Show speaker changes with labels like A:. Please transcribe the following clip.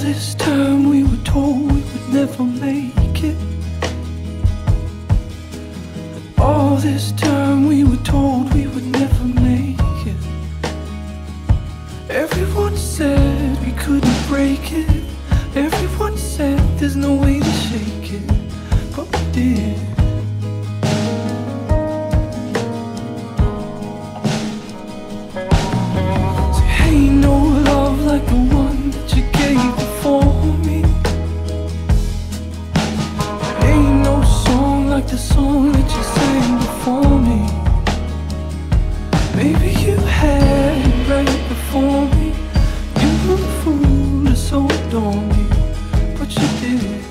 A: this time we were told we would never make it. All this time we were told we would never make it. Everyone said we couldn't break it. Everyone said there's no way to shake it. But we did. for me. You were a fool to so adore me, but you did.